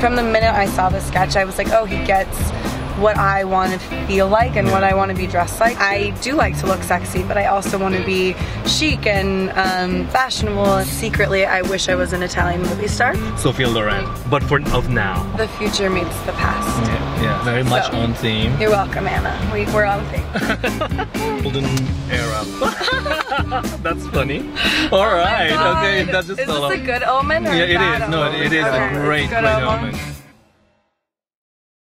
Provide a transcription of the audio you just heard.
from the minute I saw the sketch, I was like, oh, he gets what I want to feel like and what I want to be dressed like. I do like to look sexy, but I also want to be chic and um, fashionable. Secretly, I wish I was an Italian movie star. Sophia Loren, but for of now. The future meets the past. Yeah, yeah. very much So- on theme. You're welcome, Anna. We, we're on theme. Golden era. That's funny. All oh right, okay, that's just Is this a good omen or Yeah, it is. No, it is Okay, a great, great omen. omen.